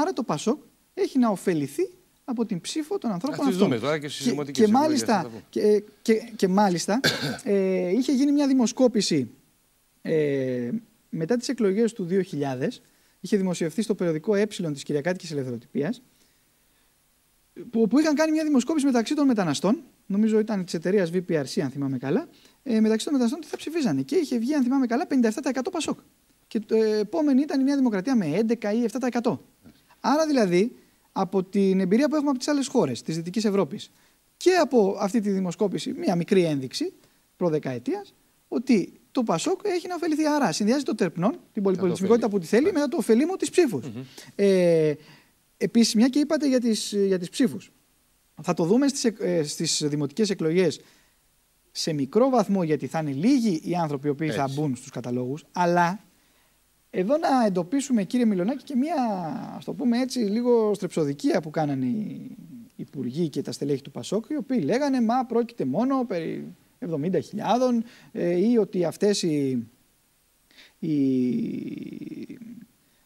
Άρα το Πασόκ έχει να ωφεληθεί από την ψήφο των ανθρώπων Ας τις αυτών. δούμε τώρα και στις και, δημοτικές και εκλογές, θα μάλιστα, τα πούμε. και, και, και μάλιστα ε, είχε γίνει μια δημοσκόπηση ε, μετά τις εκλογές του 2000 είχε δημοσιευθεί στο περιοδικό Ε της Κυριακάτικης Ελευθεροτυπίας που, που είχαν κάνει μια δημοσκόπηση μεταξύ των μεταναστών νομίζω ήταν της εταιρείας VPRC αν θυμάμαι καλά ε, μεταξύ των μεταναστών τι θα ψηφίζανε και είχε βγει αν θυμάμαι καλά 57% Πασόκ και το ε, επόμενη ήταν η Νέα Δημοκρατία με 11 ή 7%. Άρα δηλαδή από την εμπειρία που έχουμε από τις άλλες χώρες της Δυτικής Ευρώπης και από αυτή τη δημοσκόπηση, μια μικρή ένδειξη προδεκαετίας, ότι το Πασόκ έχει να ωφεληθεί. Άρα συνδυάζει το τερπνόν, την πολυπολιτισμικότητα που τη θέλει, με το ωφελήμο της ψήφους. Ε, Επίσης, μια και είπατε για τις, για τις ψήφους. Θα το δούμε στις, εκ- ε, στις δημοτικές εκλογές σε μικρό βαθμό γιατί θα είναι λίγοι οι άνθρωποι οι οποίοι θα Έτσι. μπουν στους καταλόγους αλλά εδώ να εντοπίσουμε κύριε Μιλονάκη και μια ας το πούμε έτσι λίγο στρεψοδικία που κάνανε οι υπουργοί και τα στελέχη του Πασόκ οι οποίοι λέγανε μα πρόκειται μόνο περί 70.000 ε, ή ότι αυτές οι, οι,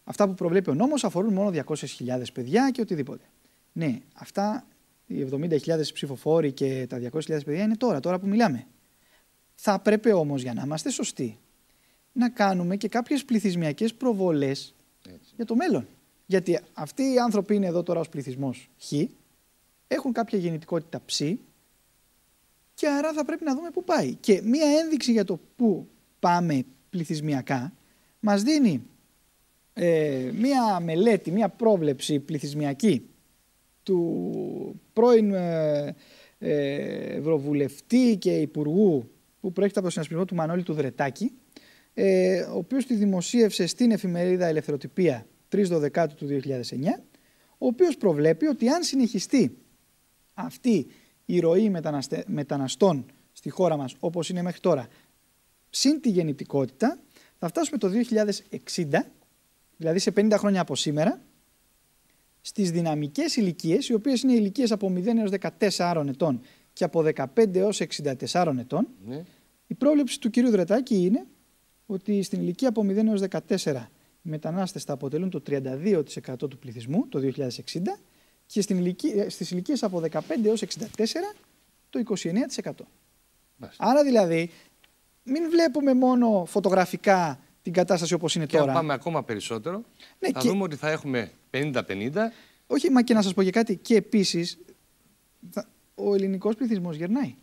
αυτά που προβλέπει ο νόμος αφορούν μόνο 200.000 παιδιά και οτιδήποτε. Ναι, αυτά οι 70.000 ψηφοφόροι και τα 200.000 παιδιά είναι τώρα, τώρα που μιλάμε. Θα πρέπει όμως για να είμαστε σωστοί να κάνουμε και κάποιες πληθυσμιακές προβολές Έτσι. για το μέλλον. Γιατί αυτοί οι άνθρωποι είναι εδώ τώρα ως πληθυσμός Χ, έχουν κάποια γεννητικότητα Ψ και άρα θα πρέπει να δούμε πού πάει. Και μία ένδειξη για το πού πάμε πληθυσμιακά μας δίνει ε, μία μελέτη, μία πρόβλεψη πληθυσμιακή του πρώην ε, ε, Ευρωβουλευτή και Υπουργού που προέρχεται από το συνασπισμό του Μανώλη του Δρετάκη ε, ο οποίος τη δημοσίευσε στην εφημερίδα Ελευθεροτυπία 3 Δεκάτου του 2009 ο οποίος προβλέπει ότι αν συνεχιστεί αυτή η ροή μεταναστε- μεταναστών στη χώρα μας όπως είναι μέχρι τώρα συν τη γεννητικότητα θα φτάσουμε το 2060 δηλαδή σε 50 χρόνια από σήμερα στις δυναμικές ηλικίες, οι οποίες είναι ηλικίες από 0 έως 14 ετών και από 15 έως 64 ετών, Ναι. η πρόβλεψη του κυρίου Δρετάκη είναι ότι στην ηλικία από 0 έως 14 οι μετανάστες θα αποτελούν το 32% του πληθυσμού το 2060 και στην ηλικία, στις ηλικίες από 15 έως 64 το 29%. Μάλιστα. Άρα δηλαδή μην βλέπουμε μόνο φωτογραφικά την κατάσταση όπως είναι Και αν τώρα. πάμε ακόμα περισσότερο, Ναι, θα και- δούμε ότι θα έχουμε 50-50. Όχι, μα και να σας πω και κάτι. Και επίσης, θα- ο ελληνικός πληθυσμός γερνάει.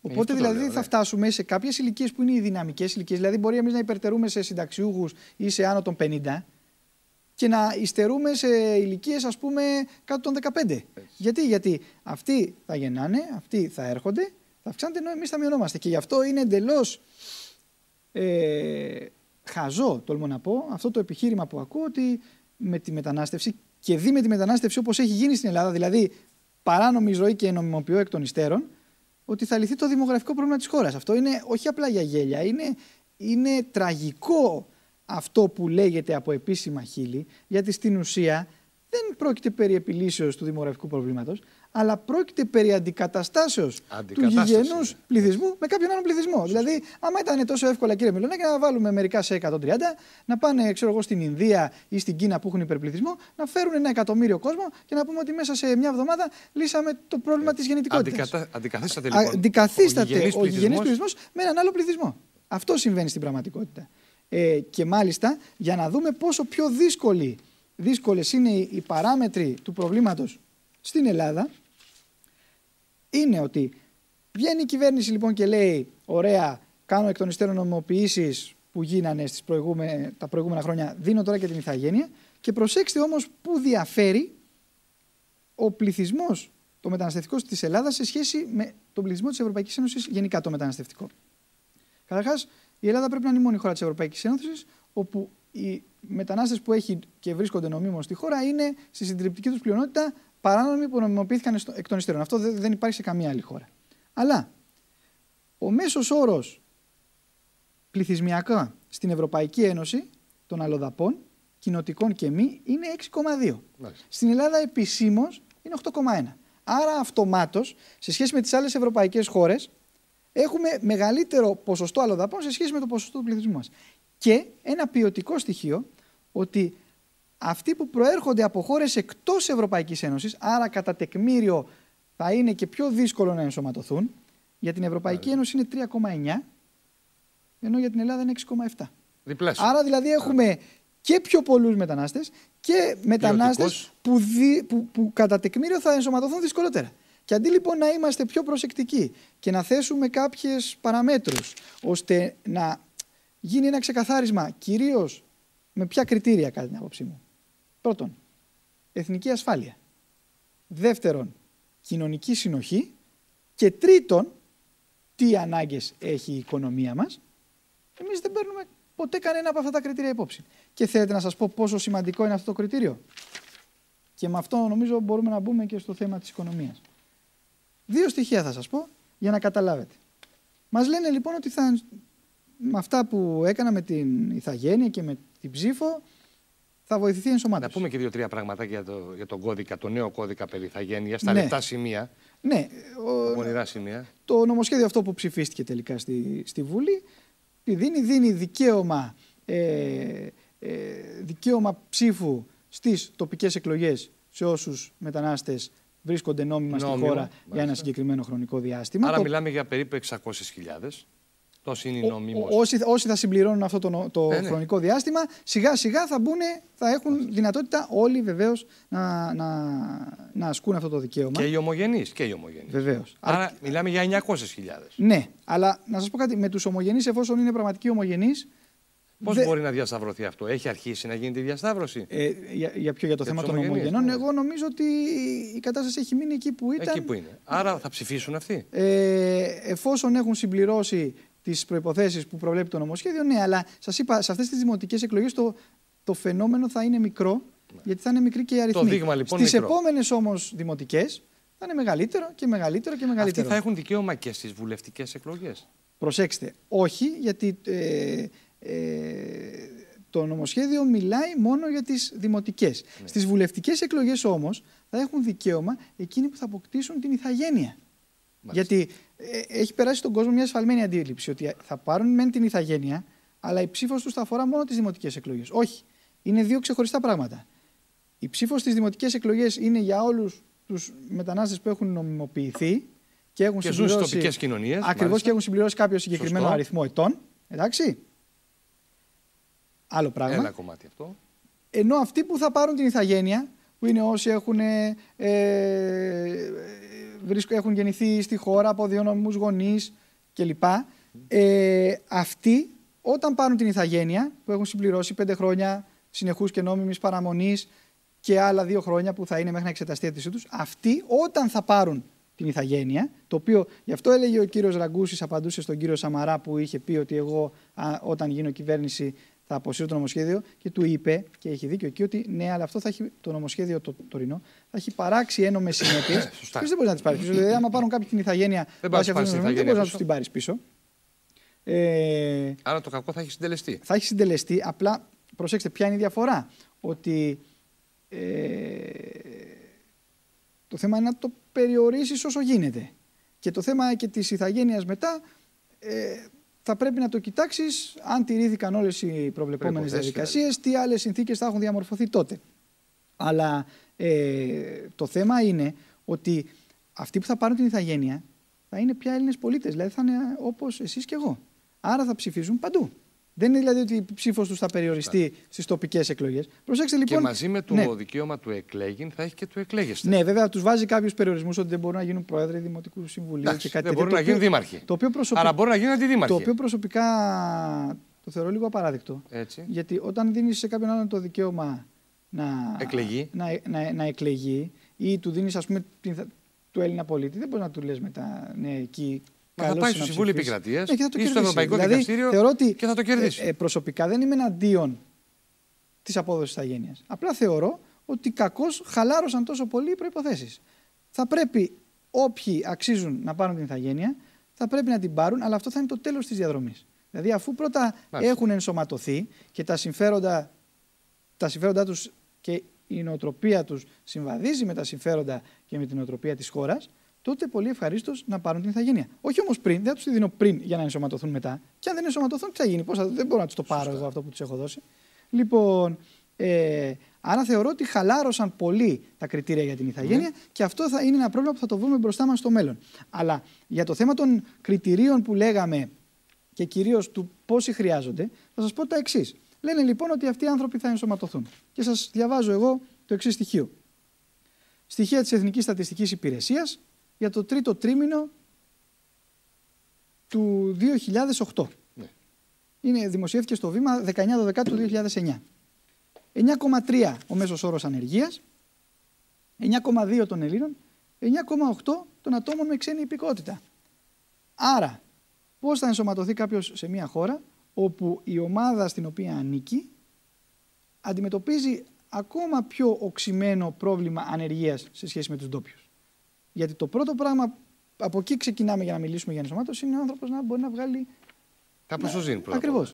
Οπότε αυτό το δηλαδή λέω, θα ναι. φτάσουμε σε κάποιες ηλικίες που είναι οι δυναμικές ηλικίες. Δηλαδή μπορεί εμείς να υπερτερούμε σε συνταξιούχους ή σε άνω των 50 και να υστερούμε σε ηλικίες ας πούμε κάτω των 15. Γιατί, γιατί αυτοί θα γεννάνε, αυτοί θα έρχονται, θα αυξάνονται ενώ εμείς θα μειωνόμαστε. Και γι' αυτό είναι εντελώς ε, χαζό, τολμώ να πω, αυτό το επιχείρημα που ακούω ότι με τη μετανάστευση και δει με τη μετανάστευση όπως έχει γίνει στην Ελλάδα, δηλαδή παράνομη ζωή και νομιμοποιώ εκ των υστέρων, ότι θα λυθεί το δημογραφικό πρόβλημα της χώρας. Αυτό είναι όχι απλά για γέλια, είναι, είναι τραγικό αυτό που λέγεται από επίσημα χείλη, γιατί στην ουσία δεν πρόκειται περί επιλύσεως του δημογραφικού προβλήματος, αλλά πρόκειται περί αντικαταστάσεως του Αντικατάσταση, γηγενούς ναι. πληθυσμού με κάποιον άλλον πληθυσμό. Δηλαδή, άμα ήταν τόσο εύκολα, κύριε Μιλονάκη, να βάλουμε μερικά σε 130, να πάνε, ξέρω εγώ, στην Ινδία ή στην Κίνα που έχουν υπερπληθυσμό, να φέρουν ένα εκατομμύριο κόσμο και να πούμε ότι μέσα σε μια εβδομάδα λύσαμε το πρόβλημα της γεννητικότητας. Αντικατα... Αντικαθίσταται λοιπόν. Αντικαθίσταται γηγενής ο γηγενής πληθυσμός. πληθυσμός με έναν άλλο πληθυσμό. Αυτό συμβαίνει στην πραγματικότητα. Ε, και μάλιστα για να δούμε πόσο πιο δύσκολη, δύσκολες είναι οι, οι παράμετροι του προβλήματος στην Ελλάδα είναι ότι βγαίνει η κυβέρνηση λοιπόν και λέει ωραία κάνω εκ των υστέρων νομιμοποιήσεις που γίνανε στις προηγούμε, τα προηγούμενα χρόνια δίνω τώρα και την ηθαγένεια και προσέξτε όμως που διαφέρει ο πληθυσμός το μεταναστευτικό της Ελλάδας σε σχέση με τον πληθυσμό της Ευρωπαϊκής Ένωσης γενικά το μεταναστευτικό. Καταρχάς, η Ελλάδα πρέπει να είναι η μόνη χώρα της Ευρωπαϊκής Ένωσης όπου οι μετανάστες που έχει και βρίσκονται νομίμως στη χώρα είναι στη συντριπτική τους πλειονότητα παράνομοι που νομιμοποιήθηκαν στο- εκ των υστέρων. Αυτό δεν, δεν υπάρχει σε καμία άλλη χώρα. Αλλά ο μέσος όρος πληθυσμιακά στην Ευρωπαϊκή Ένωση των αλλοδαπών, κοινοτικών και μη, είναι 6,2. Μάλιστα. Στην Ελλάδα επισήμως είναι 8,1. Άρα αυτομάτως, σε σχέση με τις άλλες ευρωπαϊκές χώρες, έχουμε μεγαλύτερο ποσοστό αλλοδαπών σε σχέση με το ποσοστό του πληθυσμού μας. Και ένα ποιοτικό στοιχείο ότι αυτοί που προέρχονται από χώρες εκτός Ευρωπαϊκής Ένωσης, άρα κατά τεκμήριο θα είναι και πιο δύσκολο να ενσωματωθούν. Για την Ευρωπαϊκή Ένωση είναι 3,9, ενώ για την Ελλάδα είναι 6,7. Διπλάσιο. Άρα δηλαδή έχουμε και πιο πολλούς μετανάστες και μετανάστες που, δι, που, που κατά τεκμήριο θα ενσωματωθούν δυσκολότερα. Και αντί λοιπόν να είμαστε πιο προσεκτικοί και να θέσουμε κάποιες παραμέτρους ώστε να γίνει ένα ξεκαθάρισμα κυρίως με ποια κριτήρια κατά την άποψή μου. Πρώτον, εθνική ασφάλεια. Δεύτερον, κοινωνική συνοχή. Και τρίτον, τι ανάγκες έχει η οικονομία μας. Εμείς δεν παίρνουμε ποτέ κανένα από αυτά τα κριτήρια υπόψη. Και θέλετε να σας πω πόσο σημαντικό είναι αυτό το κριτήριο; Και με αυτό νομίζω μπορούμε να μπούμε και στο θέμα της οικονομίας. Δύο στοιχεία θα σας πω για να καταλάβετε. Μας λένε λοιπόν ότι θα, με αυτά που έκανα με την ηθαγένεια και με την ψήφο θα βοηθηθεί η ενσωμάτωση. Να πούμε και δύο-τρία πράγματα για, το, για τον κώδικα, το νέο κώδικα περί ηθαγένεια, στα Ναι. λεπτά σημεία. Ναι, Τα ο, πονηρά σημεία. το νομοσχέδιο αυτό που ψηφίστηκε τελικά στη, στη Βουλή τι δίνει, δίνει δικαίωμα, ε, ε, δικαίωμα ψήφου στις τοπικές εκλογές σε όσους μετανάστες βρίσκονται νόμιμα στη Νόμιμα, χώρα για ένα μάλιστα. συγκεκριμένο χρονικό διάστημα. Άρα Το- μιλάμε για περίπου 600.000. Τόση είναι η ο- νομίμως. ο- όσοι, όσοι θα συμπληρώνουν αυτό το, νο- το Ε, ναι. χρονικό διάστημα, σιγά σιγά θα, μπουν, θα έχουν δυνατότητα όλοι βεβαίως να, να, να ασκούν αυτό το δικαίωμα. Και οι ομογενείς. Και οι ομογενείς. Βεβαίως. Άρα μιλάμε για 900.000. Ναι, αλλά να σας πω κάτι. Με τους ομογενείς, εφόσον είναι πραγματικοί ομογενείς. Πώς μπορεί να διασταυρωθεί αυτό, Έχει αρχίσει να γίνεται η διασταύρωση; Ε, για, για ποιο, για το Για θέμα τους των ομογενείς, ομογενών, ναι. εγώ νομίζω ότι η κατάσταση έχει μείνει εκεί που ήταν. Εκεί που είναι. Άρα θα ψηφίσουν αυτοί; Ε, εφόσον έχουν συμπληρώσει τις προποθέσει που προβλέπει το νομοσχέδιο, ναι, αλλά σας είπα, σε αυτές τις δημοτικές εκλογές το, το φαινόμενο θα είναι μικρό, γιατί θα είναι μικρή και η αριθμή. δείγμα, λοιπόν, Στις μικρό. επόμενες όμως δημοτικές θα είναι μεγαλύτερο και μεγαλύτερο και Αυτοί μεγαλύτερο. θα έχουν δικαίωμα και στις βουλευτικές εκλογές; Προσέξτε, όχι, γιατί ε, ε, το νομοσχέδιο μιλάει μόνο για τις δημοτικές. Ναι. Στις βουλευτικές εκλογές όμως θα έχουν δικαίωμα εκείνοι που θα αποκτήσουν την ηθαγένεια. Γιατί ε, έχει περάσει στον κόσμο μια ασφαλμένη αντίληψη ότι θα πάρουν μεν την ηθαγένεια, αλλά η ψήφος τους θα αφορά μόνο τις δημοτικές εκλογές. Όχι. Είναι δύο ξεχωριστά πράγματα. Η ψήφος στις δημοτικές εκλογές είναι για όλους τους μετανάστες που έχουν νομιμοποιηθεί και έχουν Και ζουν στις συμπληρώσει... τοπικές κοινωνίες. Ακριβώς και έχουν συμπληρώσει κάποιο συγκεκριμένο Σωστό. αριθμό ετών. Εντάξει. Άλλο πράγμα. Ένα κομμάτι αυτό. Ενώ αυτοί που θα πάρουν την ηθαγένεια, που είναι όσοι έχουν, ε, ε, βρίσκω- έχουν γεννηθεί στη χώρα από δύο νομιμούς γονείς κλπ. Ε, αυτοί όταν πάρουν την ηθαγένεια, που έχουν συμπληρώσει πέντε χρόνια συνεχούς και νόμιμης παραμονής και άλλα δύο χρόνια που θα είναι μέχρι να εξεταστεί η αίτησή τους, αυτοί όταν θα πάρουν την ηθαγένεια, το οποίο γι' αυτό έλεγε ο κύριος Ραγκούσης, απαντούσε στον κύριο Σαμαρά που είχε πει ότι εγώ α, όταν γίνω κυβέρνηση θα αποσύρω το νομοσχέδιο και του είπε, και έχει δίκιο εκεί, ότι ναι, αλλά αυτό θα έχει, το νομοσχέδιο το τωρινό θα έχει παράξει ένομες συνέπειες. Σωστά. Ποιος δεν μπορεί να τις πάρει πίσω. Δηλαδή, άμα πάρουν κάποιοι την ηθαγένεια, Δεν βάσει πάρεις αυτού την του νόμου, δεν ηθαγένεια μπορείς να πίσω. του την πάρεις πίσω. Ε, Άρα το κακό θα έχει συντελεστεί. θα έχει συντελεστεί. Απλά προσέξτε, ποια είναι η διαφορά. Ότι ε, το θέμα είναι να το περιορίσεις όσο γίνεται. Και το θέμα και της ηθαγένειας μετά ε, θα πρέπει να το κοιτάξεις αν τηρήθηκαν όλες οι προβλεπόμενες Προϋποθέσεις, διαδικασίες, τι άλλες συνθήκες θα έχουν διαμορφωθεί τότε. Αλλά ε, το θέμα είναι ότι αυτοί που θα πάρουν την ηθαγένεια θα είναι πια Έλληνες πολίτες, δηλαδή θα είναι όπως εσείς και εγώ. Άρα θα ψηφίζουν παντού. Δεν είναι δηλαδή ότι η ψήφος τους θα περιοριστεί στις τοπικές εκλογές. Προσέξτε λοιπόν. και μαζί με το ναι. δικαίωμα του εκλέγην θα έχει και του εκλέγεστε. Ναι, βέβαια, τους βάζει κάποιους περιορισμούς ότι δεν μπορούν να γίνουν πρόεδροι δημοτικού συμβουλίου Εντάξει, και κάτι δεν τέτοιο, μπορούν να το οποίο- γίνουν δήμαρχοι. Το οποίο, προσωπι- Άρα μπορούν να γίνουν αντιδήμαρχοι. το οποίο προσωπικά το θεωρώ λίγο απαράδεκτο. Έτσι. Γιατί όταν δίνεις σε κάποιον άλλον το δικαίωμα να Εκλεγεί. να, να, να εκλεγεί ή του δίνεις, ας πούμε, την, του Έλληνα πολίτη, δεν μπορείς να του λες μετά, ναι, εκεί. Μα θα καλώς πάει είναι στο να Συμβούλιο ψηφίσει. Επικρατείας Ναι, και θα το ή στο κερδίσει. Ευρωπαϊκό δηλαδή, Δικαστήριο θεωρώ ότι, και θα το κερδίσει. Ε, ε, προσωπικά δεν είμαι εναντίον της απόδοσης ηθαγένεια. Απλά θεωρώ ότι κακώς χαλάρωσαν τόσο πολύ οι προποθέσει. Θα πρέπει όποιοι αξίζουν να πάρουν την ηθαγένεια, θα πρέπει να την πάρουν, αλλά αυτό θα είναι το τέλος της διαδρομής. Δηλαδή, αφού πρώτα Μάλιστα. έχουν ενσωματωθεί και τα συμφέροντα, τα συμφέροντά τους και η νοοτροπία τους συμβαδίζει με τα συμφέροντα και με την νοοτροπία της χώρας, τότε πολύ ευχαρίστως να πάρουν την ηθαγένεια. Όχι όμως πριν, δεν θα τους τη δίνω πριν για να ενσωματωθούν μετά. Και αν δεν ενσωματωθούν, τι θα γίνει, πώς θα, δεν μπορώ να τους το πάρω εγώ αυτό που τους έχω δώσει. Λοιπόν, ε, Άρα θεωρώ ότι χαλάρωσαν πολύ τα κριτήρια για την ηθαγένεια και αυτό θα είναι ένα πρόβλημα που θα το βρούμε μπροστά μας στο μέλλον. Αλλά για το θέμα των κριτηρίων που λέγαμε και κυρίως του πόσοι χρειάζονται, θα σας πω τα εξής. Λένε λοιπόν ότι αυτοί οι άνθρωποι θα ενσωματωθούν. Και σας διαβάζω εγώ το εξής στοιχείο. Στοιχεία της Εθνικής Στατιστικής Υπηρεσίας για το τρίτο τρίμηνο του 2008. Ναι. Είναι, δημοσιεύτηκε στο βήμα 19-12 του 2009. 9,3 ο μέσος όρος ανεργίας, 9,2 των Ελλήνων, 9,8 των ατόμων με ξένη υπηκότητα. Άρα, πώς θα ενσωματωθεί κάποιος σε μια χώρα όπου η ομάδα στην οποία ανήκει αντιμετωπίζει ακόμα πιο οξυμένο πρόβλημα ανεργίας σε σχέση με τους ντόπιους; Γιατί το πρώτο πράγμα, από εκεί ξεκινάμε για να μιλήσουμε για ενσωμάτωση, είναι ο άνθρωπος να μπορεί να βγάλει τα ποσοζήν πρώτα. Ακριβώς.